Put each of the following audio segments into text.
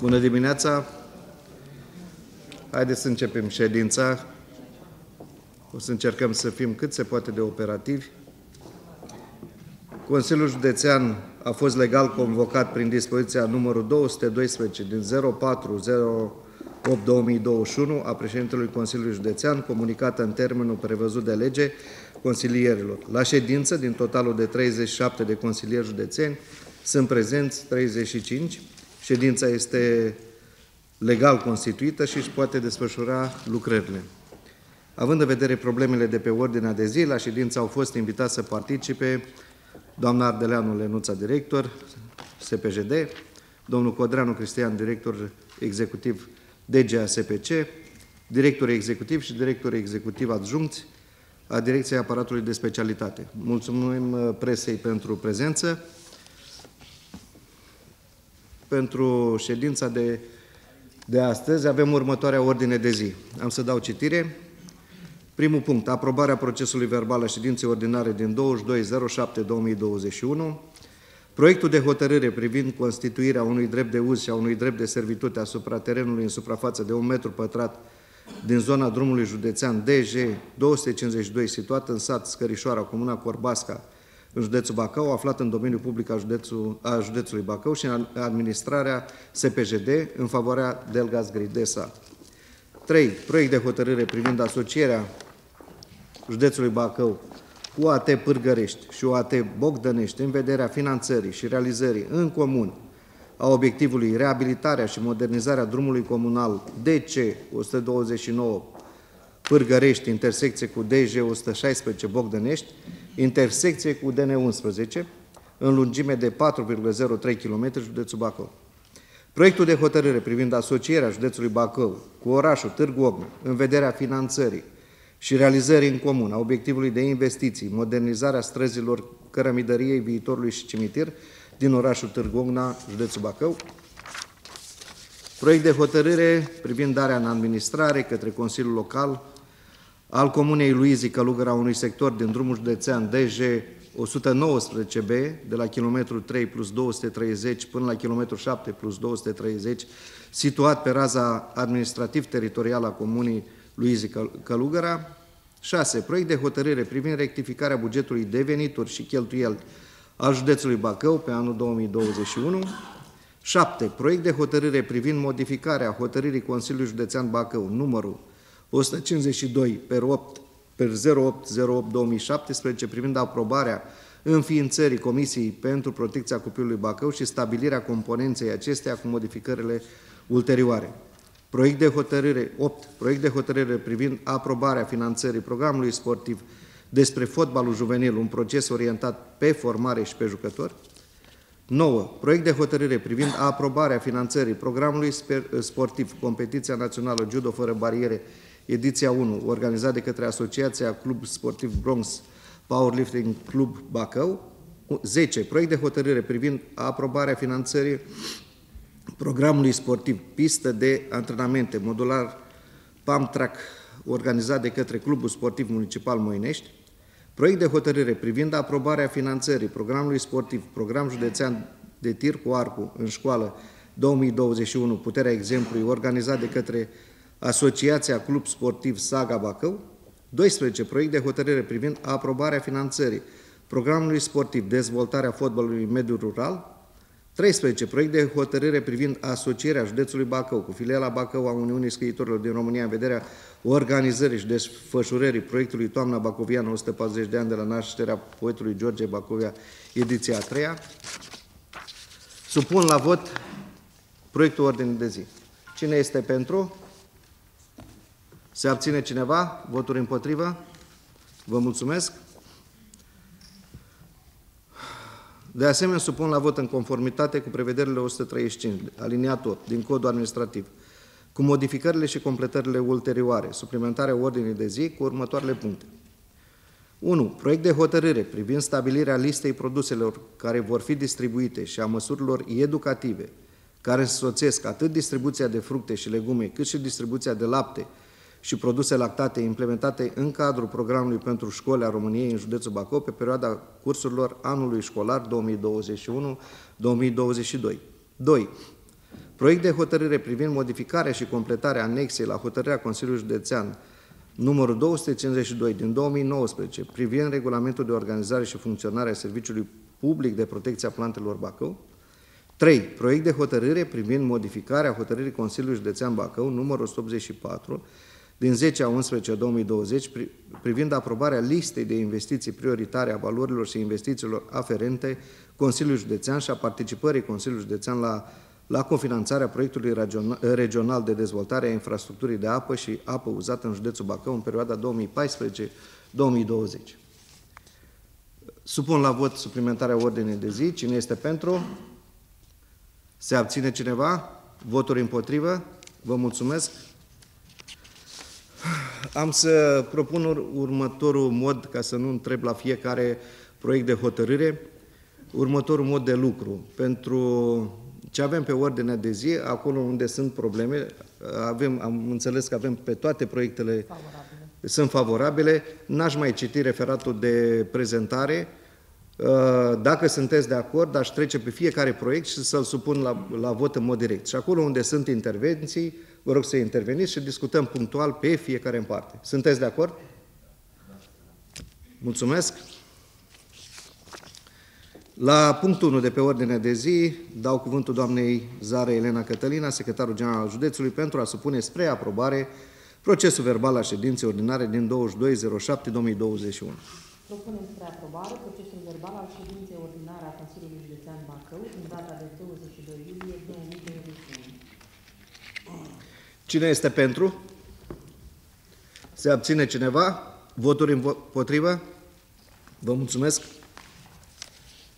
Bună dimineața! Haideți să începem ședința. O să încercăm să fim cât se poate de operativi. Consiliul Județean a fost legal convocat prin dispoziția numărul 212 din 0408-2021 a președintelui Consiliului Județean, comunicată în termenul prevăzut de lege consilierilor. La ședință, din totalul de 37 de consilieri județeni, sunt prezenți 35. Ședința este legal constituită și își poate desfășura lucrările. Având în vedere problemele de pe ordinea de zi, la ședință au fost invitați să participe doamna Ardeleanu Lenuța, director SPJD, domnul Codreanu Cristian, director executiv DGASPC, director executiv și director executiv adjuncți a Direcției Aparatului de Specialitate. Mulțumim uh, presei pentru prezență. Pentru ședința de, de astăzi avem următoarea ordine de zi. Am să dau citire. Primul punct, aprobarea procesului verbal a ședinței ordinare din 22.07.2021, proiectul de hotărâre privind constituirea unui drept de uz și a unui drept de servitute asupra terenului în suprafață de un metru pătrat din zona drumului județean DG 252, situat în sat Scărișoara, Comuna Corbasca, în județul Bacău, aflat în domeniul public al județul, a județului Bacău și în administrarea SPJD în favoarea Delgaz Gridesa. 3. Proiect de hotărâre privind asocierea județului Bacău cu AT Pârgărești și AT Bogdănești în vederea finanțării și realizării în comun a obiectivului reabilitarea și modernizarea drumului comunal DC 129 Pârgărești, intersecție cu DG 116 Bogdănești, intersecție cu DN11, în lungime de 4,03 km, județul Bacău. Proiectul de hotărâre privind asocierea județului Bacău cu orașul Târgu Ogna în vederea finanțării și realizării în comun a obiectivului de investiții, modernizarea străzilor cărămidăriei viitorului și cimitir din orașul Târgu Ogna, județul Bacău. Proiect de hotărâre privind darea în administrare către Consiliul Local al Comunei Luizii Călugăra unui sector din drumul județean DG 119B, de la kilometru 3 plus 230 până la kilometru 7 plus 230, situat pe raza administrativ-teritorială a Comunei Luizii Călugăra. 6. Proiect de hotărâre privind rectificarea bugetului de venituri și cheltuieli al județului Bacău pe anul 2021. 7. Proiect de hotărâre privind modificarea hotărârii Consiliului Județean Bacău, numărul 152 per 8 per 0808-2017 privind aprobarea înființării Comisiei pentru Protecția Copilului Bacău și stabilirea componenței acesteia cu modificările ulterioare. Proiect de hotărâre 8. Proiect de hotărâre privind aprobarea finanțării programului sportiv despre fotbalul juvenil, un proces orientat pe formare și pe jucători. 9. Proiect de hotărâre privind aprobarea finanțării programului sportiv Competiția Națională Judo fără bariere ediția 1, organizat de către Asociația Club Sportiv Bronx Powerlifting Club Bacău. 10. Proiect de hotărâre privind aprobarea finanțării programului sportiv Pistă de antrenamente modular PAM Track organizat de către Clubul Sportiv Municipal Moinești. Proiect de hotărâre privind aprobarea finanțării programului sportiv Program Județean de Tir cu Arcu în școală 2021, puterea exemplului, organizat de către Asociația Club Sportiv Saga Bacău, 12. Proiect de hotărâre privind aprobarea finanțării programului sportiv Dezvoltarea fotbalului în mediul rural, 13. Proiect de hotărâre privind asocierea județului Bacău cu filiala Bacău a Uniunii Scriitorilor din România în vederea organizării și desfășurării proiectului Toamna Bacoviană 140 de ani de la nașterea poetului George Bacovia, ediția a treia. Supun la vot proiectul ordinii de zi. Cine este pentru? Se abține cineva? Voturi împotrivă? Vă mulțumesc. De asemenea, supun la vot în conformitate cu prevederile 135, aliniatul 8, din Codul Administrativ, cu modificările și completările ulterioare, suplimentarea ordinii de zi cu următoarele puncte. 1. Proiect de hotărâre privind stabilirea listei produselor care vor fi distribuite și a măsurilor educative care însoțesc atât distribuția de fructe și legume, cât și distribuția de lapte și produse lactate implementate în cadrul programului pentru școli a României în județul Bacău pe perioada cursurilor anului școlar 2021-2022. 2. Proiect de hotărâre privind modificarea și completarea anexei la hotărârea Consiliului Județean numărul 252 din 2019 privind regulamentul de organizare și funcționare a Serviciului Public de Protecție a Plantelor Bacău. 3. Proiect de hotărâre privind modificarea hotărârii Consiliului Județean Bacău numărul 184 din 10 a 11 2020 privind aprobarea listei de investiții prioritare a valorilor și investițiilor aferente Consiliului Județean și a participării Consiliului Județean la, la cofinanțarea proiectului regional de dezvoltare a infrastructurii de apă și apă uzată în județul Bacău în perioada 2014-2020. Supun la vot suplimentarea ordinei de zi. Cine este pentru? Se abține cineva? Voturi împotrivă? Vă mulțumesc. Am să propun următorul mod, ca să nu întreb la fiecare proiect de hotărâre, următorul mod de lucru. Pentru ce avem pe ordinea de zi, acolo unde sunt probleme, avem, am înțeles că avem pe toate proiectele favorabile. sunt favorabile, n-aș mai citi referatul de prezentare, dacă sunteți de acord, aș trece pe fiecare proiect și să-l supun la, la vot în mod direct. Și acolo unde sunt intervenții, vă rog să interveniți și discutăm punctual pe fiecare în parte. Sunteți de acord? Mulțumesc. La punctul 1 de pe ordine de zi, dau cuvântul doamnei Zara Elena Cătălina, secretarul general al județului, pentru a supune spre aprobare procesul verbal al ședinței ordinare din 22.07.2021. Propunem spre aprobare procesul verbal al ședinței ordinare a Consiliului Județean Bacău în data de 22 iulie 2021. Cine este pentru? Se abține cineva? Voturi împotrivă? Vă mulțumesc.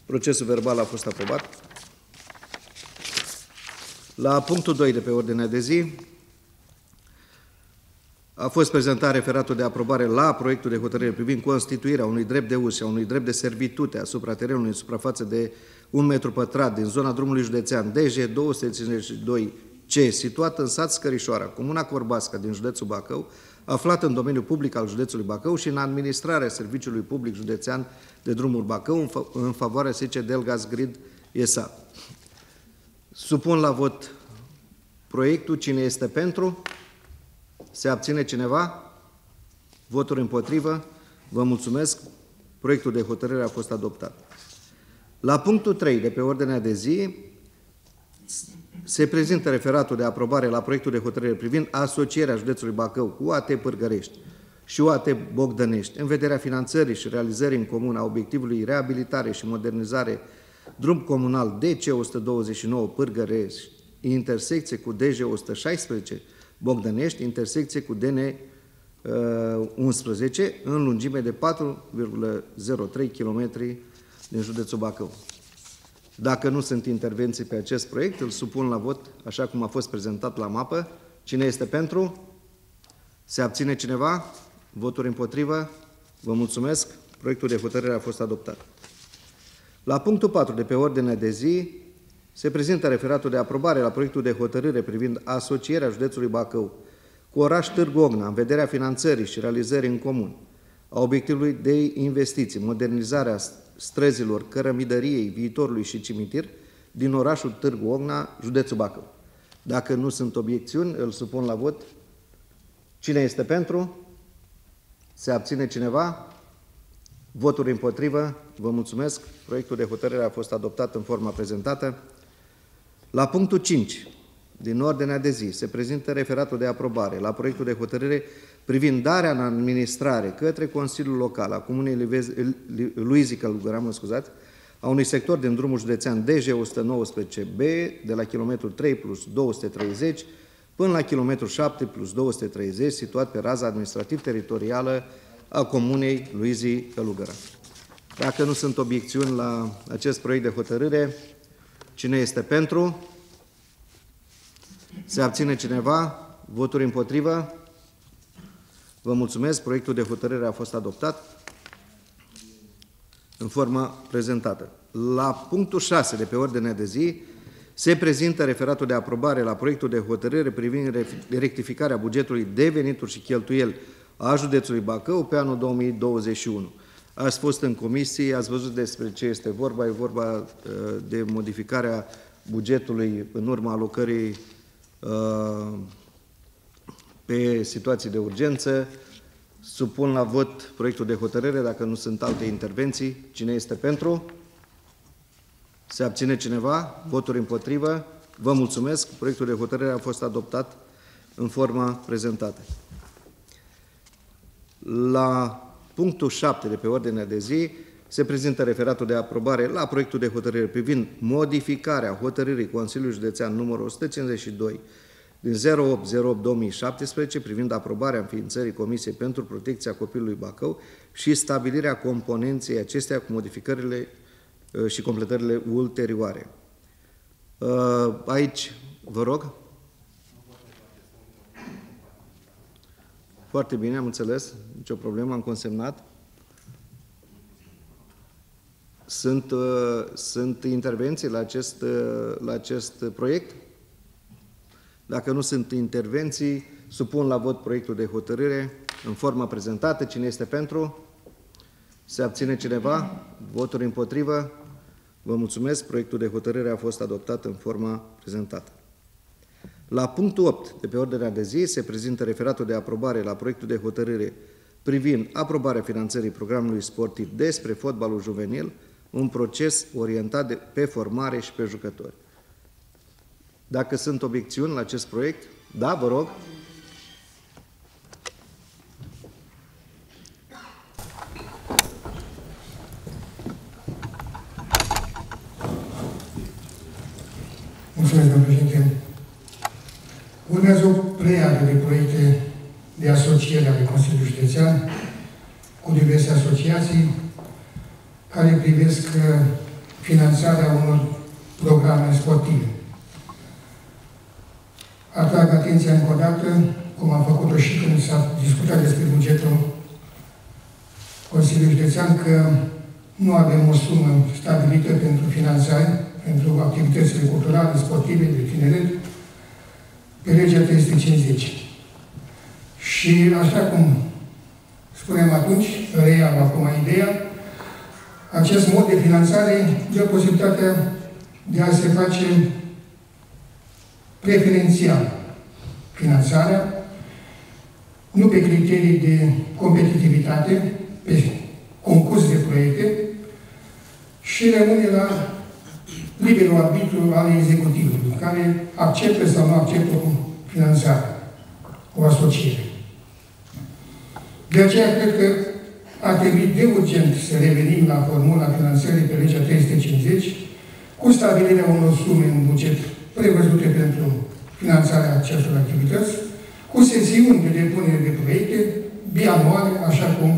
Procesul verbal a fost aprobat. La punctul 2 de pe ordinea de zi, a fost prezentat referatul de aprobare la proiectul de hotărâre privind constituirea unui drept de uz și a unui drept de servitute asupra terenului în suprafață de un metru pătrat din zona drumului județean DG 252 C, situat în sat Scărișoara, comuna Corbasca din județul Bacău, aflat în domeniul public al județului Bacău și în administrarea Serviciului Public Județean de Drumuri Bacău în favoarea SC Delgaz Grid ESA. Supun la vot proiectul. Cine este pentru? Se abține cineva? Voturi împotrivă? Vă mulțumesc. Proiectul de hotărâre a fost adoptat. La punctul 3 de pe ordinea de zi se prezintă referatul de aprobare la proiectul de hotărâre privind asocierea județului Bacău cu UAT Pârgărești și UAT Bogdănești în vederea finanțării și realizării în comun a obiectivului reabilitare și modernizare drum comunal DC-129 Pârgărești, intersecție cu DG-116 Bogdănești, intersecție cu DN 11, uh, în lungime de 4,03 km din județul Bacău. Dacă nu sunt intervenții pe acest proiect, îl supun la vot așa cum a fost prezentat la mapă. Cine este pentru? Se abține cineva? Voturi împotrivă? Vă mulțumesc. Proiectul de hotărâre a fost adoptat. La punctul 4 de pe ordinea de zi, se prezintă referatul de aprobare la proiectul de hotărâre privind asocierea județului Bacău cu oraș Târgu Ogna în vederea finanțării și realizării în comun a obiectivului de investiții, modernizarea străzilor cărămidăriei viitorului și cimitir din orașul Târgu Ogna, județul Bacău. Dacă nu sunt obiecțiuni, îl supun la vot. Cine este pentru? Se abține cineva? Voturi împotrivă? Vă mulțumesc. Proiectul de hotărâre a fost adoptat în forma prezentată. La punctul 5 din ordinea de zi se prezintă referatul de aprobare la proiectul de hotărâre privind darea în administrare către Consiliul Local a Comunei Luizii Călugăra, scuzați, a unui sector din drumul județean DG 119B de la kilometrul 3 plus 230 până la kilometrul 7 plus 230 situat pe raza administrativ-teritorială a Comunei Luizii Călugăra. Dacă nu sunt obiecțiuni la acest proiect de hotărâre, Cine este pentru? Se abține cineva? Voturi împotrivă? Vă mulțumesc. Proiectul de hotărâre a fost adoptat în forma prezentată. La punctul 6 de pe ordinea de zi se prezintă referatul de aprobare la proiectul de hotărâre privind rectificarea bugetului de venituri și cheltuieli a județului Bacău pe anul 2021. Ați fost în comisie, ați văzut despre ce este vorba, e vorba uh, de modificarea bugetului în urma alocării uh, pe situații de urgență. Supun la vot proiectul de hotărâre, dacă nu sunt alte intervenții. Cine este pentru? Se abține cineva? Voturi împotrivă? Vă mulțumesc. Proiectul de hotărâre a fost adoptat în forma prezentată. La punctul 7 de pe ordinea de zi se prezintă referatul de aprobare la proiectul de hotărâre privind modificarea hotărârii Consiliului Județean numărul 152 din 0808-2017 privind aprobarea înființării Comisiei pentru Protecția Copilului Bacău și stabilirea componenței acesteia cu modificările uh, și completările ulterioare. Uh, aici, vă rog. Foarte bine, am înțeles, nicio problemă, am consemnat. Sunt, uh, sunt intervenții la acest, uh, la acest proiect? Dacă nu sunt intervenții, supun la vot proiectul de hotărâre în forma prezentată. Cine este pentru? Se abține cineva? Voturi împotrivă? Vă mulțumesc. Proiectul de hotărâre a fost adoptat în forma prezentată. La punctul 8 de pe ordinea de zi se prezintă referatul de aprobare la proiectul de hotărâre privind aprobarea finanțării programului sportiv despre fotbalul juvenil, un proces orientat de, pe formare și pe jucători. Dacă sunt obiecțiuni la acest proiect, da, vă rog. Mulțumesc, domnule președinte. Urmează o pleiadă de proiecte de asociere ale Consiliului Județean cu diverse asociații care privesc uh, finanțarea unor programe sportive. Atrag atenția încă o dată, cum am făcut-o și când s-a discutat despre bugetul Consiliului Județean, că nu avem o sumă stabilită pentru finanțare, pentru activitățile culturale, sportive, de tineret, pe legea 350. Și așa cum spuneam atunci, reiau acum ideea, acest mod de finanțare dă posibilitatea de a se face preferențial finanțarea, nu pe criterii de competitivitate, pe concurs de proiecte și rămâne la liberul arbitru al executivului, care acceptă sau nu acceptă o finanțare, o asociere. De aceea cred că ar trebui de urgent să revenim la formula finanțării pe legea 350 cu stabilirea unor sume în buget prevăzute pentru finanțarea acestor activități, cu sesiuni de depunere de proiecte bianuale, așa cum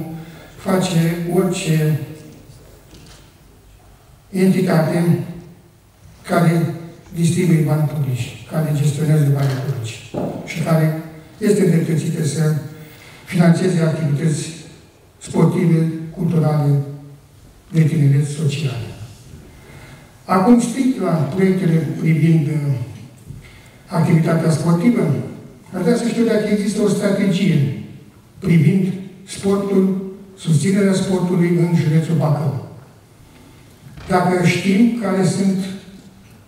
face orice entitate care distribuie bani publici, care gestionează bani publici și care este îndreptățită să financeze activități sportive, culturale, de tineret sociale. Acum, strict la proiectele privind uh, activitatea sportivă, aș vrea să știu dacă există o strategie privind sportul, susținerea sportului în județul Bacău. Dacă știm care sunt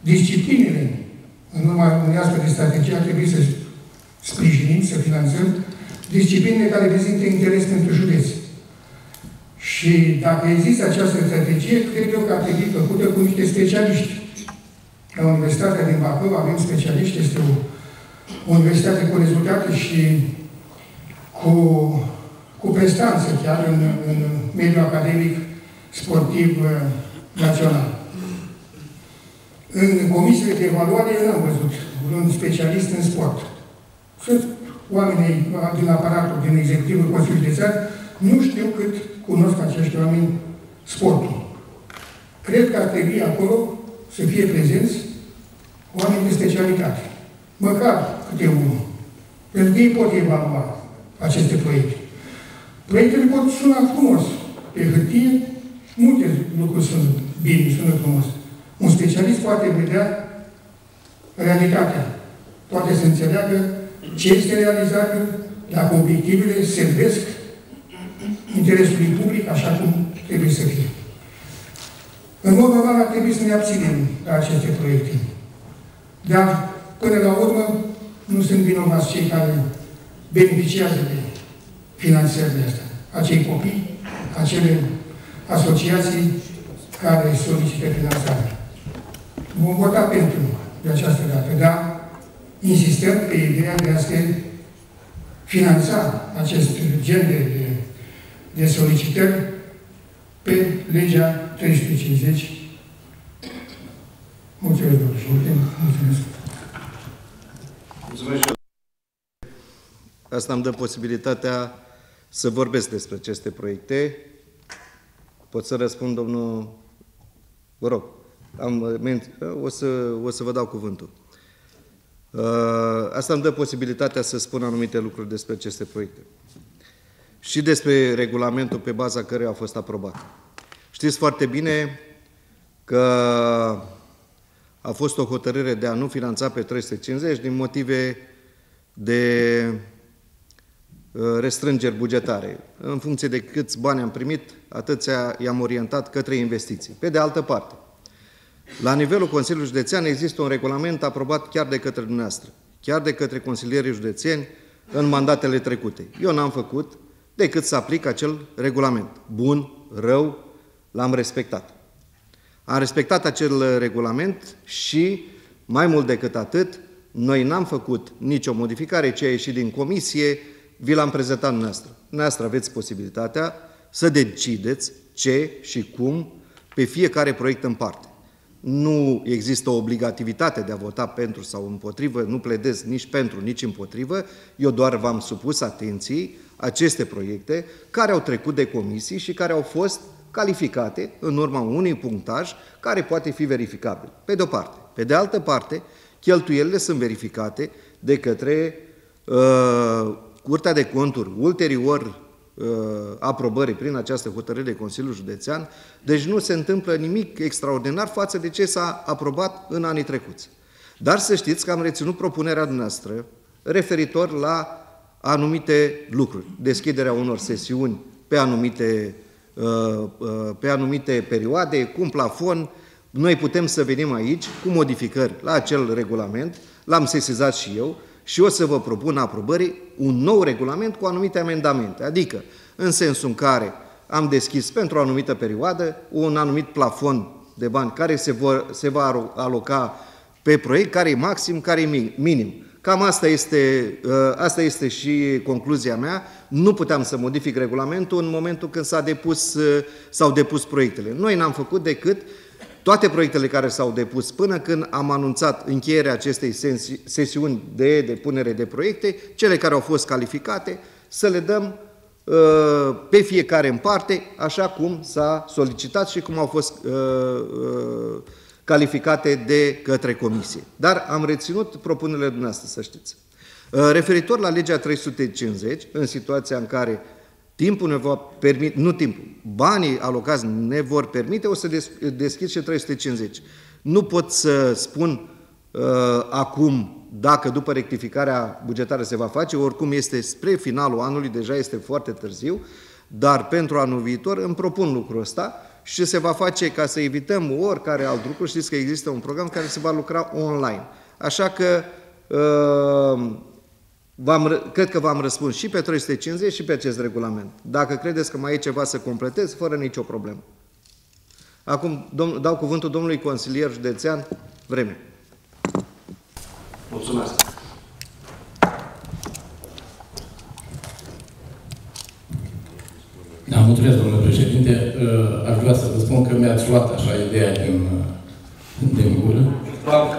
disciplinele în urma unei astfel de strategie, ar trebui să sprijinim, să finanțăm disciplinele care prezintă interes pentru județ. Și dacă există această strategie, cred eu că ar trebui făcută cu niște specialiști. La Universitatea din Bacău avem specialiști, este o universitate cu rezultate și cu, cu prestanță chiar în, în mediul academic sportiv uh, național. În comisiile de evaluare eu n-am văzut un specialist în sport. Sunt oamenii din aparatul, din executivul Consiliului de Țară, nu știu cât cunosc acești oameni sportul. Cred că ar trebui acolo să fie prezenți oameni de specialitate. Măcar câte unul. Pentru că ei pot evalua aceste proiecte. Proiectele pot suna frumos. Pe hârtie, multe lucruri sunt bine, sună frumos. Un specialist poate vedea realitatea. Poate să înțeleagă ce este realizabil, dacă obiectivele servesc interesului public așa cum trebuie să fie. În mod normal ar trebui să ne abținem la aceste proiecte. Dar, până la urmă, nu sunt vinovați cei care beneficiază de finanțările astea. Acei copii, acele asociații care solicită finanțare. Vom vota pentru de această dată, dar insistăm pe ideea de a se finanța acest gen de, de, de solicitări pe legea 350. Mulțumesc, domnule Mulțumesc. Mulțumesc. Asta îmi dă posibilitatea să vorbesc despre aceste proiecte. Pot să răspund, domnul... Vă rog, am, o, să, o să vă dau cuvântul. Uh, asta îmi dă posibilitatea să spun anumite lucruri despre aceste proiecte. Și despre regulamentul pe baza căruia a fost aprobat. Știți foarte bine că a fost o hotărâre de a nu finanța pe 350 din motive de uh, restrângeri bugetare. În funcție de câți bani am primit, atâția i-am orientat către investiții. Pe de altă parte, la nivelul Consiliului Județean există un regulament aprobat chiar de către dumneavoastră, chiar de către consilierii județeni în mandatele trecute. Eu n-am făcut decât să aplic acel regulament. Bun, rău, l-am respectat. Am respectat acel regulament și, mai mult decât atât, noi n-am făcut nicio modificare, ce a ieșit din comisie, vi l-am prezentat dumneavoastră. Dumneavoastră aveți posibilitatea să decideți ce și cum pe fiecare proiect în parte. Nu există o obligativitate de a vota pentru sau împotrivă, nu pledez nici pentru, nici împotrivă, eu doar v-am supus atenții aceste proiecte care au trecut de comisii și care au fost calificate în urma unui punctaj care poate fi verificabil, pe de-o parte. Pe de altă parte, cheltuielile sunt verificate de către uh, Curtea de Conturi. Ulterior uh, aprobării prin această hotărâre de Consiliul Județean, deci nu se întâmplă nimic extraordinar față de ce s-a aprobat în anii trecuți. Dar să știți că am reținut propunerea noastră referitor la anumite lucruri. Deschiderea unor sesiuni pe anumite Uh, uh, pe anumite perioade, cu un plafon, noi putem să venim aici cu modificări la acel regulament, l-am sesizat și eu, și o să vă propun aprobării un nou regulament cu anumite amendamente, adică în sensul în care am deschis pentru o anumită perioadă un anumit plafon de bani care se, vor, se va aloca pe proiect, care e maxim, care e minim. Cam asta este, uh, asta este și concluzia mea. Nu puteam să modific regulamentul în momentul când s-a depus, uh, s-au depus proiectele. Noi n-am făcut decât toate proiectele care s-au depus până când am anunțat încheierea acestei sesiuni de depunere de proiecte, cele care au fost calificate, să le dăm uh, pe fiecare în parte, așa cum s-a solicitat și cum au fost uh, uh, calificate de către comisie. Dar am reținut propunerile dumneavoastră, să știți. Uh, referitor la legea 350, în situația în care timpul ne va permite, nu timpul, banii alocați ne vor permite, o să deschid și 350. Nu pot să spun uh, acum dacă după rectificarea bugetară se va face, oricum este spre finalul anului, deja este foarte târziu, dar pentru anul viitor îmi propun lucrul ăsta și ce se va face ca să evităm oricare alt lucru. Știți că există un program care se va lucra online. Așa că uh, cred că v-am răspuns și pe 350 și pe acest regulament. Dacă credeți că mai e ceva să completez, fără nicio problemă. Acum dom dau cuvântul domnului consilier județean Vreme. Mulțumesc. Da, mulțumesc, domnule președinte. Uh, aș vrea să vă spun că mi-ați luat așa ideea din, uh, din gură.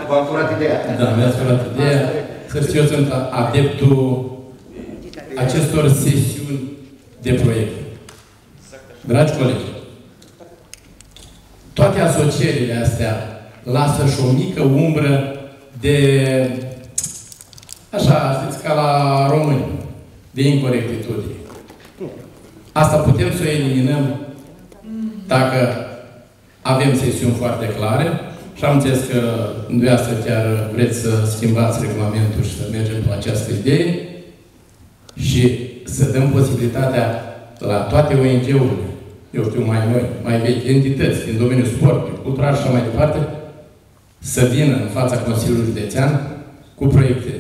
V-am furat ideea. Da, mi-ați furat ideea. Să știu, eu sunt adeptul acestor sesiuni de proiecte. Dragi colegi, toate asocierile astea lasă și o mică umbră de, așa, știți, ca la români, de incorectitudine. Asta putem să o eliminăm dacă avem sesiuni foarte clare și am înțeles că dumneavoastră chiar vreți să schimbați regulamentul și să mergem pe această idee și să dăm posibilitatea la toate ONG-urile, eu știu, mai noi, mai vechi, entități din domeniul sportului, cultural și așa mai departe, să vină în fața Consiliului Județean cu proiecte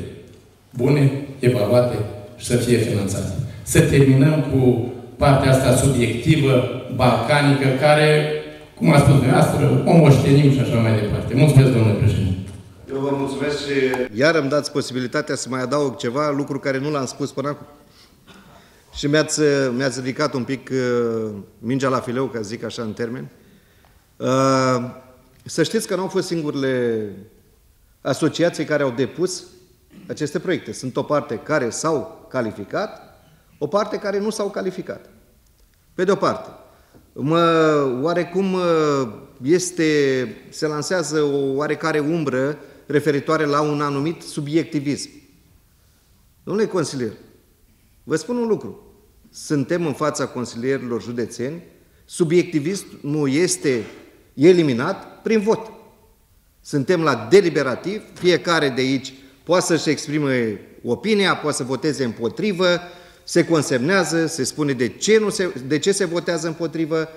bune, evaluate și să fie finanțate. Să terminăm cu partea asta subiectivă, balcanică, care, cum a spus dumneavoastră, o moștenim și așa mai departe. Mulțumesc, domnule președinte. Eu vă mulțumesc și iar îmi dați posibilitatea să mai adaug ceva, lucru care nu l-am spus până acum. Și mi-ați, mi-ați ridicat un pic uh, mingea la fileu, ca zic așa în termeni. Uh, să știți că nu au fost singurele asociații care au depus aceste proiecte. Sunt o parte care s-au calificat, o parte care nu s-au calificat. Pe de o parte, mă, oarecum uh, este, se lansează o oarecare umbră referitoare la un anumit subiectivism. Domnule consilier, vă spun un lucru. Suntem în fața consilierilor județeni, subiectivismul este eliminat prin vot. Suntem la deliberativ, fiecare de aici poate să-și exprime opinia, poate să voteze împotrivă, se consemnează, se spune de ce, nu se, de ce se votează împotrivă.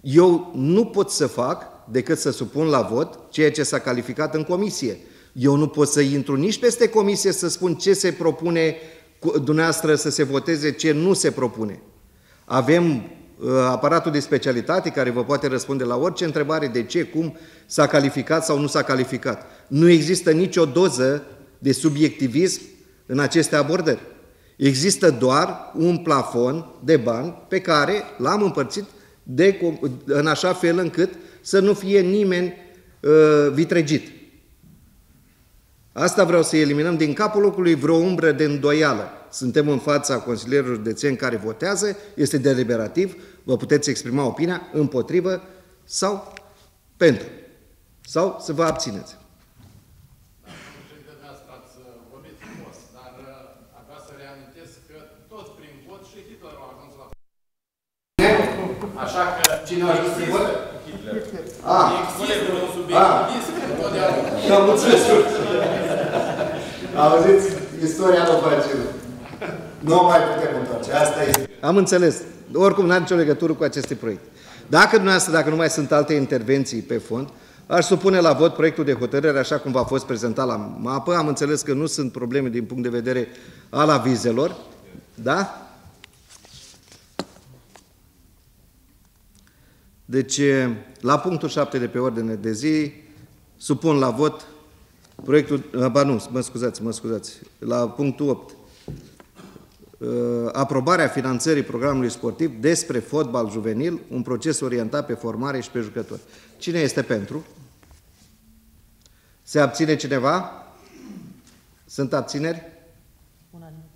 Eu nu pot să fac decât să supun la vot ceea ce s-a calificat în comisie. Eu nu pot să intru nici peste comisie să spun ce se propune dumneavoastră să se voteze, ce nu se propune. Avem uh, aparatul de specialitate care vă poate răspunde la orice întrebare de ce, cum s-a calificat sau nu s-a calificat. Nu există nicio doză de subiectivism în aceste abordări. Există doar un plafon de bani pe care l-am împărțit de, în așa fel încât să nu fie nimeni uh, vitregit. Asta vreau să eliminăm din capul locului vreo umbră de îndoială. Suntem în fața consilierilor județeni care votează, este deliberativ, vă puteți exprima opinia împotrivă sau pentru. Sau să vă abțineți. Așa că cine a ajuns prin vot? Ah. Există un subiect ah. întotdeauna. Da, mulțumesc. Auziți, istoria nu face. Nu mai putem întoarce. Asta este. Am înțeles. Oricum, n-are nicio legătură cu aceste proiecte. Dacă dumneavoastră, dacă nu mai sunt alte intervenții pe fond, aș supune la vot proiectul de hotărâre așa cum v-a fost prezentat la mapă. Am înțeles că nu sunt probleme din punct de vedere al avizelor. Da? Deci, la punctul 7 de pe ordine de zi, supun la vot proiectul, ba nu, mă scuzați, mă scuzați, la punctul 8, aprobarea finanțării programului sportiv despre fotbal juvenil, un proces orientat pe formare și pe jucători. Cine este pentru? Se abține cineva? Sunt abțineri? Unanimitate.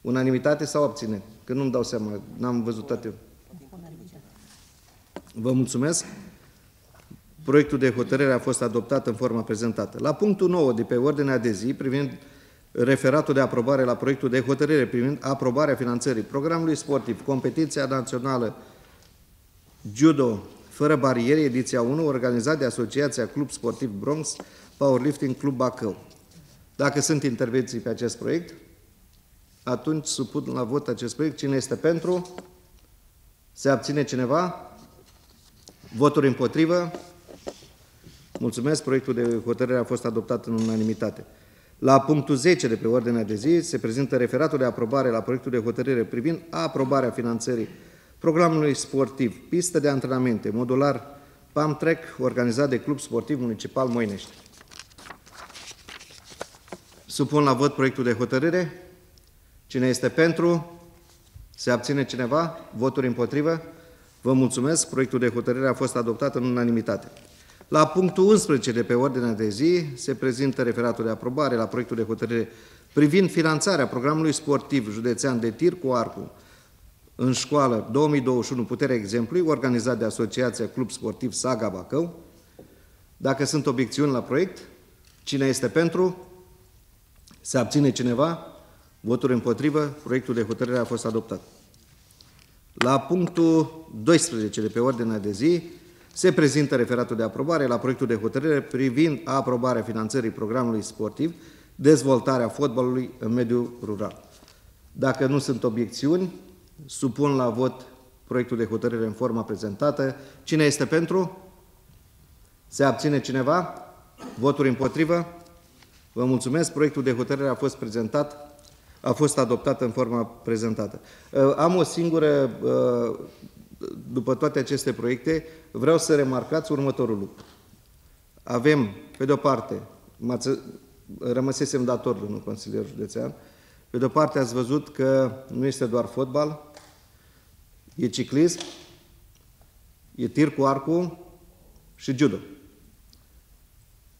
Unanimitate sau abțineri? Că nu-mi dau seama, n-am văzut toate. Vă mulțumesc. Proiectul de hotărâre a fost adoptat în forma prezentată. La punctul 9 de pe ordinea de zi, privind referatul de aprobare la proiectul de hotărâre privind aprobarea finanțării programului sportiv, competiția națională judo fără bariere, ediția 1, organizat de Asociația Club Sportiv Bronx, Powerlifting Club Bacău. Dacă sunt intervenții pe acest proiect, atunci supun la vot acest proiect. Cine este pentru? Se abține cineva? Voturi împotrivă? Mulțumesc, proiectul de hotărâre a fost adoptat în unanimitate. La punctul 10 de pe ordinea de zi se prezintă referatul de aprobare la proiectul de hotărâre privind aprobarea finanțării programului sportiv, pistă de antrenamente, modular PAM Trek, organizat de Club Sportiv Municipal Moinești. Supun la vot proiectul de hotărâre. Cine este pentru? Se abține cineva? Voturi împotrivă? Vă mulțumesc, proiectul de hotărâre a fost adoptat în unanimitate. La punctul 11 de pe ordinea de zi se prezintă referatul de aprobare la proiectul de hotărâre privind finanțarea programului sportiv județean de tir cu arcul în școală 2021 Puterea Exemplului, organizat de Asociația Club Sportiv Saga Bacău. Dacă sunt obiecțiuni la proiect, cine este pentru? Se abține cineva? Voturi împotrivă? Proiectul de hotărâre a fost adoptat. La punctul 12 de pe ordinea de zi se prezintă referatul de aprobare la proiectul de hotărâre privind aprobarea finanțării programului sportiv dezvoltarea fotbalului în mediul rural. Dacă nu sunt obiecțiuni, supun la vot proiectul de hotărâre în forma prezentată. Cine este pentru? Se abține cineva? Voturi împotrivă? Vă mulțumesc. Proiectul de hotărâre a fost prezentat, a fost adoptat în forma prezentată. Uh, am o singură, uh, după toate aceste proiecte, vreau să remarcați următorul lucru. Avem, pe de-o parte, rămăsesem dator, domnul consilier județean, pe de-o parte ați văzut că nu este doar fotbal, e ciclism, e tir cu arcul și judo.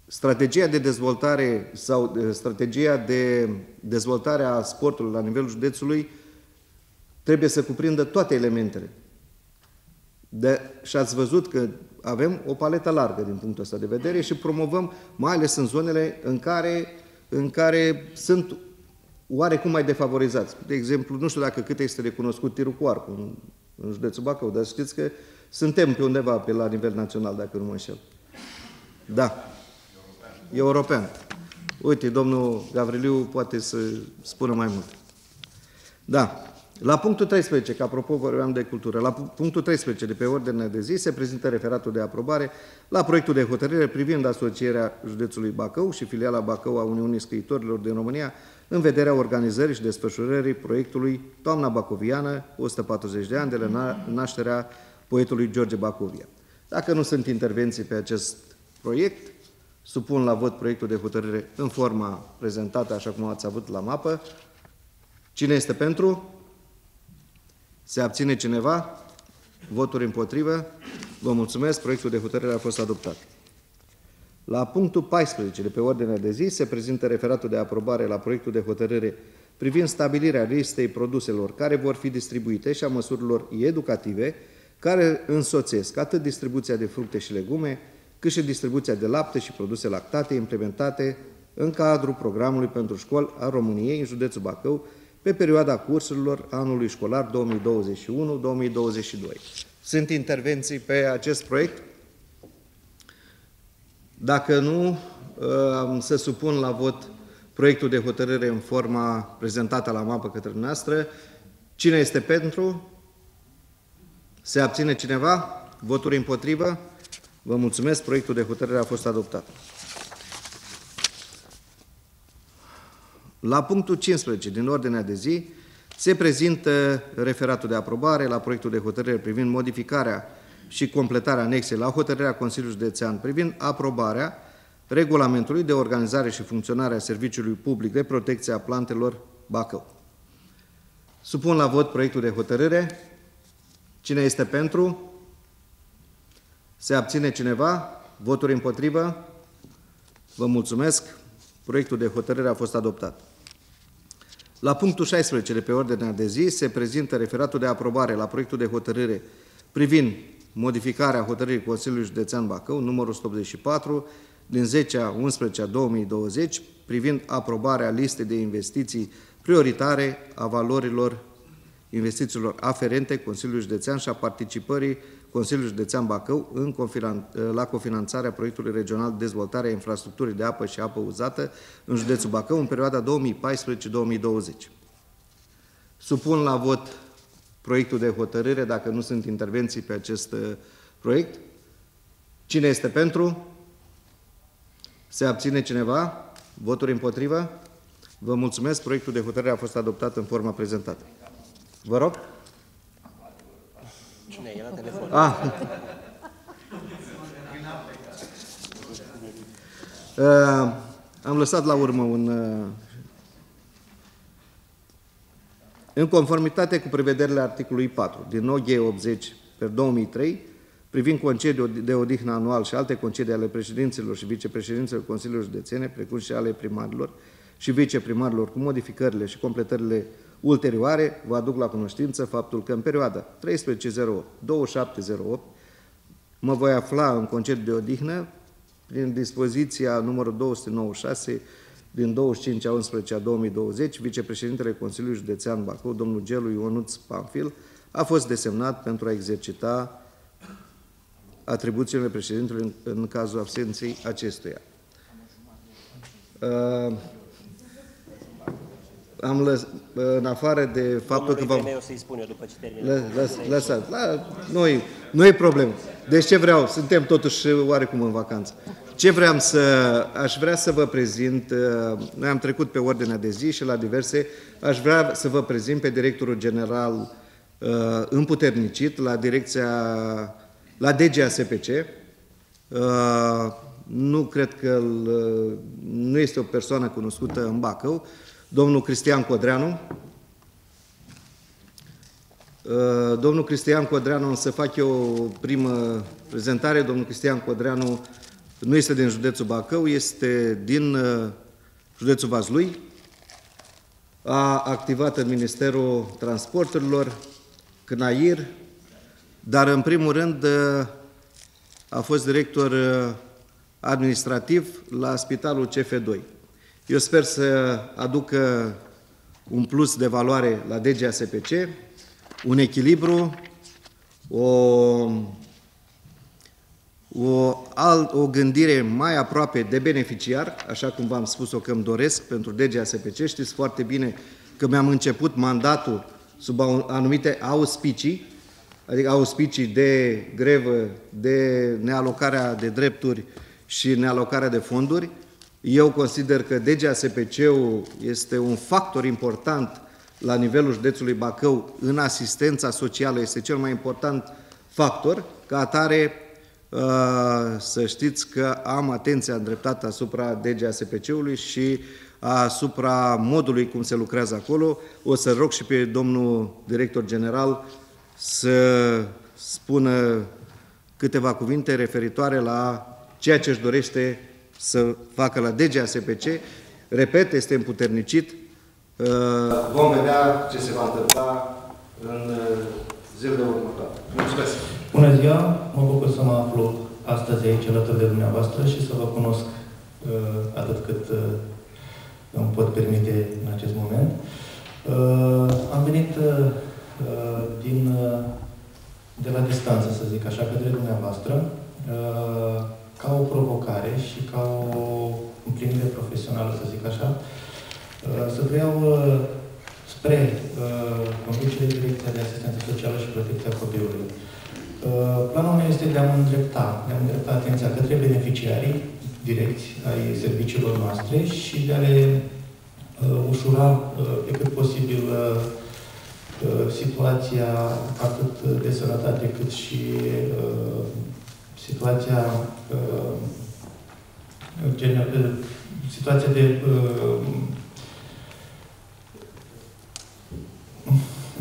Strategia de dezvoltare sau strategia de dezvoltare a sportului la nivelul județului trebuie să cuprindă toate elementele. De, și ați văzut că avem o paletă largă din punctul ăsta de vedere și promovăm, mai ales în zonele în care, în care sunt oarecum mai defavorizați. De exemplu, nu știu dacă cât este recunoscut tirul cu arcul în, în județul Bacău, dar știți că suntem pe undeva pe la nivel național, dacă nu mă înșel. Da. European. Uite, domnul Gavriliu poate să spună mai mult. Da. La punctul 13, că apropo vorbeam de cultură, la punctul 13 de pe ordinea de zi se prezintă referatul de aprobare la proiectul de hotărâre privind asocierea județului Bacău și filiala Bacău a Uniunii Scriitorilor din România în vederea organizării și desfășurării proiectului Toamna Bacoviană, 140 de ani de la nașterea poetului George Bacovia. Dacă nu sunt intervenții pe acest proiect, supun la vot proiectul de hotărâre în forma prezentată, așa cum ați avut la mapă. Cine este pentru? Se abține cineva? Voturi împotrivă? Vă mulțumesc, proiectul de hotărâre a fost adoptat. La punctul 14 de pe ordinea de zi se prezintă referatul de aprobare la proiectul de hotărâre privind stabilirea listei produselor care vor fi distribuite și a măsurilor educative care însoțesc atât distribuția de fructe și legume, cât și distribuția de lapte și produse lactate implementate în cadrul programului pentru școli a României în județul Bacău pe perioada cursurilor anului școlar 2021-2022. Sunt intervenții pe acest proiect? Dacă nu, să supun la vot proiectul de hotărâre în forma prezentată la mapă către noastră. Cine este pentru? Se abține cineva? Voturi împotrivă? Vă mulțumesc, proiectul de hotărâre a fost adoptat. La punctul 15 din ordinea de zi se prezintă referatul de aprobare la proiectul de hotărâre privind modificarea și completarea anexei la hotărârea Consiliului Județean privind aprobarea regulamentului de organizare și funcționare a Serviciului Public de Protecție a Plantelor Bacău. Supun la vot proiectul de hotărâre. Cine este pentru? Se abține cineva? Voturi împotrivă? Vă mulțumesc. Proiectul de hotărâre a fost adoptat. La punctul 16 de pe ordinea de zi se prezintă referatul de aprobare la proiectul de hotărâre privind modificarea hotărârii Consiliului Județean Bacău, numărul 184, din 10 a 11 a 2020, privind aprobarea listei de investiții prioritare a valorilor investițiilor aferente Consiliului Județean și a participării Consiliului Județean Bacău în la cofinanțarea proiectului regional de dezvoltare a infrastructurii de apă și apă uzată în județul Bacău în perioada 2014-2020. Supun la vot proiectul de hotărâre, dacă nu sunt intervenții pe acest uh, proiect. Cine este pentru? Se abține cineva? Voturi împotrivă? Vă mulțumesc. Proiectul de hotărâre a fost adoptat în forma prezentată. Vă rog? Cine e la telefon? Ah. Uh, am lăsat la urmă un... Uh, în conformitate cu prevederile articolului 4 din OG 80 pe 2003, privind concediul de odihnă anual și alte concedii ale președinților și vicepreședinților Consiliului Județene, precum și ale primarilor și viceprimarilor cu modificările și completările Ulterioare, vă aduc la cunoștință faptul că în perioada 13.08-27.08 mă voi afla în concediu de odihnă prin dispoziția numărul 296 din 25 a 11 a 2020, vicepreședintele Consiliului Județean Bacău, domnul Gelu Ionuț Panfil, a fost desemnat pentru a exercita atribuțiile președintelui în, în cazul absenței acestuia. Uh, am lăs, în afară de faptul că v-am... o să-i spun eu după ce termin. Lă, lăs, lăsați. La, noi, nu e problemă. Deci ce vreau? Suntem totuși oarecum în vacanță. Ce vreau să... Aș vrea să vă prezint, uh, noi am trecut pe ordinea de zi și la diverse, aș vrea să vă prezint pe directorul general uh, împuternicit la direcția, la DGASPC. Nu cred că nu este o persoană cunoscută în Bacău, domnul Cristian Codreanu. Domnul Cristian Codreanu, să fac eu o primă prezentare. Domnul Cristian Codreanu nu este din județul Bacău, este din uh, județul Vazlui. A activat în Ministerul Transporturilor, CNAIR, dar în primul rând uh, a fost director uh, administrativ la Spitalul CF2. Eu sper să aducă un plus de valoare la DGASPC, un echilibru, o o, alt, o gândire mai aproape de beneficiar, așa cum v-am spus-o că îmi doresc pentru DGASPC. Știți foarte bine că mi-am început mandatul sub anumite auspicii, adică auspicii de grevă, de nealocarea de drepturi și nealocarea de fonduri. Eu consider că DGASPC-ul este un factor important la nivelul județului Bacău în asistența socială, este cel mai important factor. Ca atare, Uh, să știți că am atenția îndreptată asupra DGASPC-ului și asupra modului cum se lucrează acolo. O să rog și pe domnul director general să spună câteva cuvinte referitoare la ceea ce își dorește să facă la DGASPC. Repet, este împuternicit. Uh, vom vedea ce se va întâmpla în uh, zilele următoare. Mulțumesc! Bună ziua! Mă bucur să mă aflu astăzi aici alături de dumneavoastră și să vă cunosc uh, atât cât uh, îmi pot permite în acest moment. Uh, am venit uh, uh, din, uh, de la distanță, să zic așa, către dumneavoastră, uh, ca o provocare și ca o împlinire profesională, să zic așa, uh, să vreau uh, spre uh, conducerea Direcția de Asistență Socială și Protecția Copilului. Uh, planul meu este de a îndrepta, de a îndrepta atenția către beneficiarii direcți ai serviciilor noastre și de a le uh, ușura uh, pe cât posibil uh, uh, situația atât de sănătate cât și uh, situația uh, uh, situația de uh,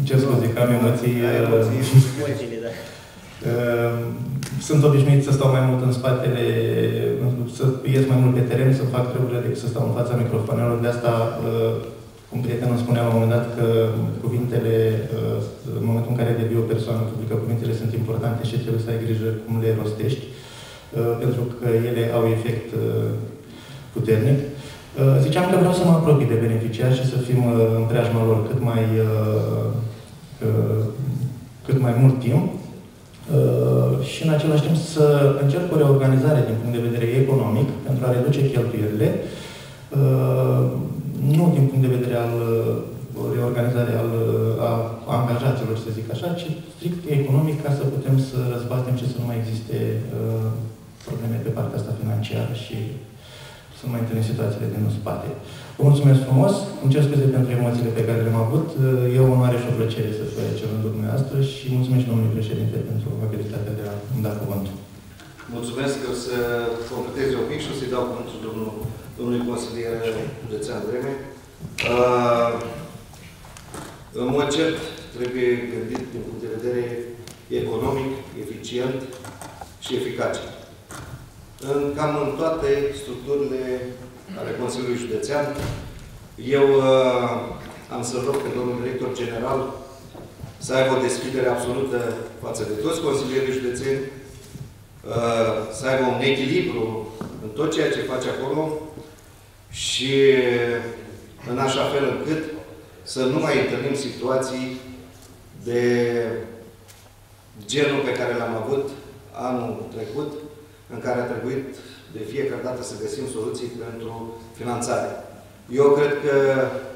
ce scuze, că am emoții. Emoțiile, da. Ehm, sunt obișnuit să stau mai mult în spatele, să ies mai mult pe teren, să fac treburile decât să stau în fața microfonelor. De asta, eh, un prieten îmi spunea la un moment dat că cuvintele, eh, în momentul în care devii o persoană publică, cuvintele sunt importante și trebuie să ai grijă cum le rostești, eh, pentru că ele au efect puternic. Ziceam că vreau să mă apropii de beneficiari și să fim în preajma lor cât mai, cât mai mult timp. Uh, și în același timp să încerc o reorganizare din punct de vedere economic pentru a reduce cheltuielile, uh, nu din punct de vedere al uh, reorganizare al a angajaților, să zic așa, ci strict economic ca să putem să răzbatem și să nu mai existe probleme pe partea asta financiară și să nu mai întâlnim situațiile din spate. Vă mulțumesc frumos, îmi cer scuze pentru emoțiile pe care le-am avut. E o onoare și o plăcere să fiu aici în rândul dumneavoastră și mulțumesc și domnului președinte pentru abilitatea de a îmi da cuvântul. Mulțumesc, că o să completez un pic și o să-i dau cuvântul domnul, domnului consilier județean vreme. Uh, în mod cert, trebuie gândit din punct de vedere economic, eficient și eficace. În, cam în toate structurile ale Consiliului Județean. Eu uh, am să rog pe domnul director general să aibă o deschidere absolută față de toți consilierii județeni, uh, să aibă un echilibru în tot ceea ce face acolo și în așa fel încât să nu mai întâlnim situații de genul pe care l-am avut anul trecut, în care a trebuit de fiecare dată să găsim soluții pentru finanțare. Eu cred că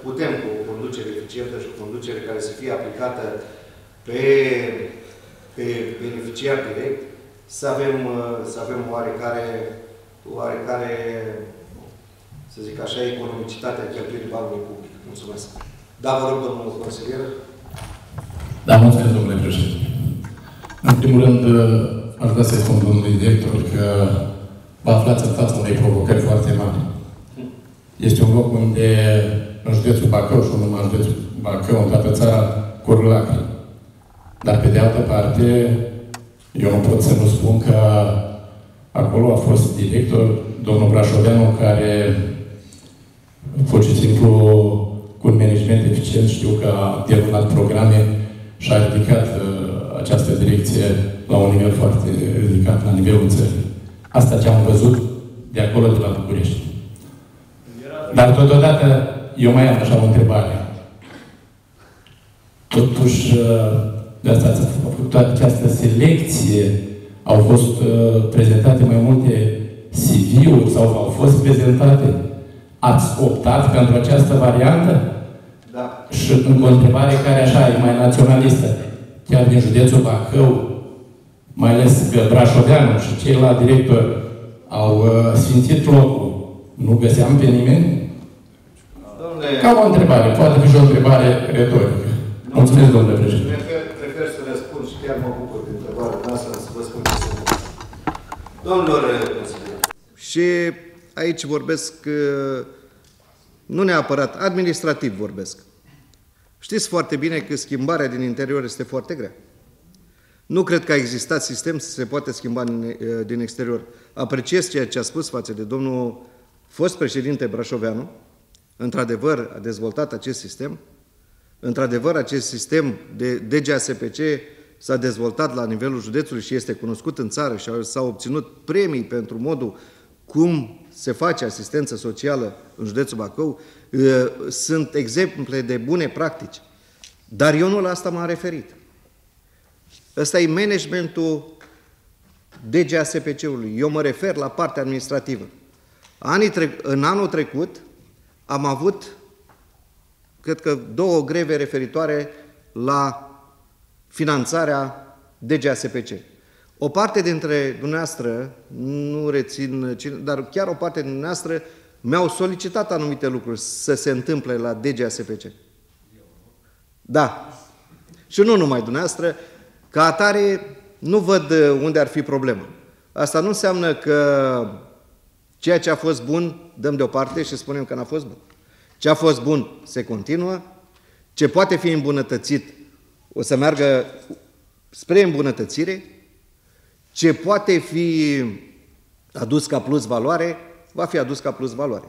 putem cu o conducere eficientă și o conducere care să fie aplicată pe, pe beneficiar direct, să avem, să avem oarecare, oarecare, să zic așa, economicitatea cheltuirii banului public. Mulțumesc. Da, vă rog, domnul consilier. Da, mulțumesc, domnule președinte. În primul rând, aș vrea să-i spun domnului director că vă aflați în fața unei provocări foarte mari. Este un loc unde în județul Bacău și nu numai în județul Bacău, în toată țara, curg lacrimi. Dar pe de altă parte, eu nu pot să nu spun că acolo a fost director domnul Brașoveanu, care pur și simplu cu un management eficient știu că a derunat programe și a ridicat uh, această direcție la un nivel foarte ridicat, la nivelul țării. Asta ce am văzut de acolo, de la București. Dar totodată, eu mai am așa o întrebare. Totuși, uh, de asta ați făcut această selecție, au fost uh, prezentate mai multe CV-uri sau au fost prezentate. Ați optat pentru această variantă? Da. Și în o întrebare care așa e mai naționalistă, chiar din județul Bacău, mai ales că Brașoveanu și ceilalți directori au uh, sfințit locul, nu găseam pe nimeni? Domnule, Ca o întrebare, poate fi și o întrebare retorică. Mulțumesc, domnule președinte. prefer, prefer să răspund și chiar mă bucur de întrebarea noastră, să vă spun ce se întâmplă. Domnilor consilieri, și aici vorbesc uh, nu neapărat, administrativ vorbesc. Știți foarte bine că schimbarea din interior este foarte grea. Nu cred că a existat sistem să se poate schimba din, uh, din exterior. Apreciez ceea ce a spus față de domnul fost președinte Brașoveanu. Într-adevăr, a dezvoltat acest sistem. Într-adevăr, acest sistem de DGASPC s-a dezvoltat la nivelul județului și este cunoscut în țară și s-au obținut premii pentru modul cum se face asistență socială în județul Bacău. Uh, Sunt exemple de bune practici. Dar eu nu la asta m-am referit. Ăsta e managementul DGASPC-ului. Eu mă refer la partea administrativă. Anii tre- în anul trecut am avut, cred că, două greve referitoare la finanțarea DGASPC. O parte dintre dumneavoastră, nu rețin cine, dar chiar o parte dintre dumneavoastră mi-au solicitat anumite lucruri să se întâmple la DGASPC. Da. Și nu numai dumneavoastră, ca atare nu văd unde ar fi problema. Asta nu înseamnă că ceea ce a fost bun dăm deoparte și spunem că n-a fost bun. Ce a fost bun se continuă, ce poate fi îmbunătățit o să meargă spre îmbunătățire, ce poate fi adus ca plus valoare, va fi adus ca plus valoare.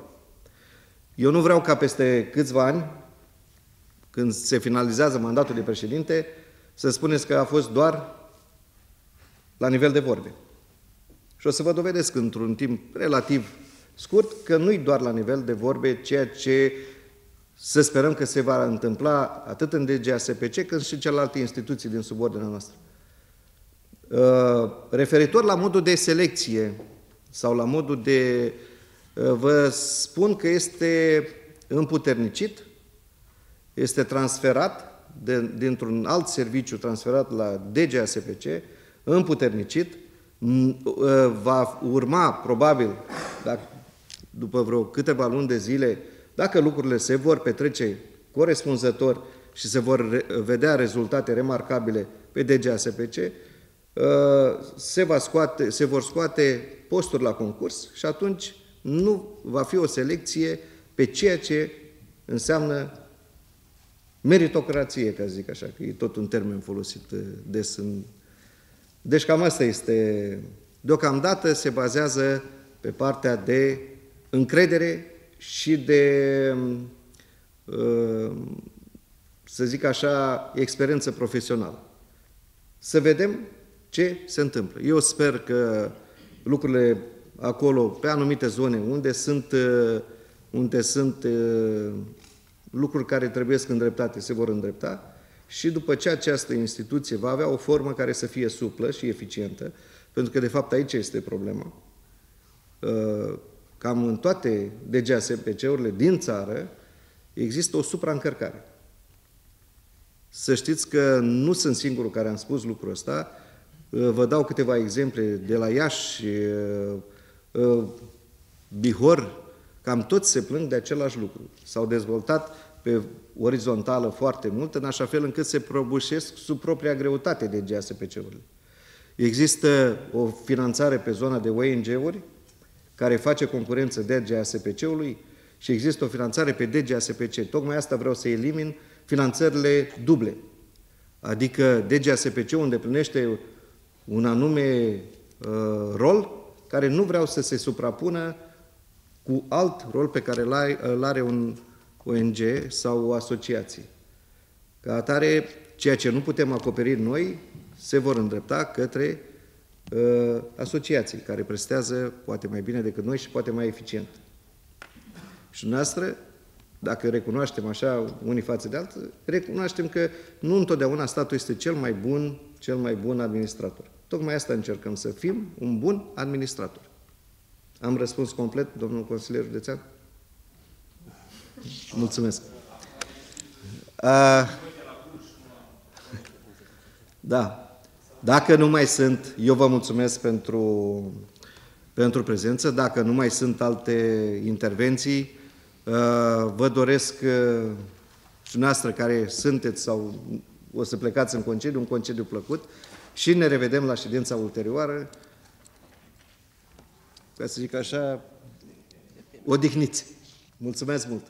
Eu nu vreau ca peste câțiva ani, când se finalizează mandatul de președinte, să spuneți că a fost doar la nivel de vorbe. Și o să vă dovedesc într-un timp relativ scurt că nu-i doar la nivel de vorbe ceea ce să sperăm că se va întâmpla atât în DGASPC cât și în celelalte instituții din subordinea noastră. Uh, referitor la modul de selecție sau la modul de... Uh, vă spun că este împuternicit, este transferat de, dintr-un alt serviciu transferat la DGASPC, împuternicit, uh, va urma probabil, dacă, după vreo câteva luni de zile, dacă lucrurile se vor petrece corespunzător și se vor vedea rezultate remarcabile pe DGASPC, uh, se, va scoate, se vor scoate posturi la concurs și atunci nu va fi o selecție pe ceea ce înseamnă meritocrație, ca zic așa, că e tot un termen folosit uh, des în... Deci cam asta este... Deocamdată se bazează pe partea de încredere și de, uh, să zic așa, experiență profesională. Să vedem ce se întâmplă. Eu sper că lucrurile acolo, pe anumite zone, unde sunt, uh, unde sunt uh, lucruri care trebuie să îndreptate, se vor îndrepta și după ce această instituție va avea o formă care să fie suplă și eficientă, pentru că de fapt aici este problema, cam în toate DGASPC-urile din țară există o supraîncărcare. Să știți că nu sunt singurul care am spus lucrul ăsta. Vă dau câteva exemple de la Iași, uh, Bihor, cam toți se plâng de același lucru. S-au dezvoltat pe orizontală foarte mult, în așa fel încât se prăbușesc sub propria greutate de GASPC-urile. Există o finanțare pe zona de ONG-uri care face concurență DGASPC-ului și există o finanțare pe DGASPC. Tocmai asta vreau să elimin finanțările duble. Adică DGASPC-ul îndeplinește un anume uh, rol care nu vreau să se suprapună cu alt rol pe care îl are un ONG sau o asociație. Ca atare, ceea ce nu putem acoperi noi se vor îndrepta către uh, asociații care prestează poate mai bine decât noi și poate mai eficient. Și noastră, dacă recunoaștem așa unii față de alții, recunoaștem că nu întotdeauna statul este cel mai bun, cel mai bun administrator. Tocmai asta încercăm, să fim un bun administrator. Am răspuns complet, domnul consilier județean? Mulțumesc. Uh, da. Dacă nu mai sunt, eu vă mulțumesc pentru, pentru prezență. Dacă nu mai sunt alte intervenții, uh, vă doresc uh, și noastră care sunteți sau o să plecați în concediu, un concediu plăcut și ne revedem la ședința ulterioară, ca să zic așa, odihniți. Mulțumesc mult!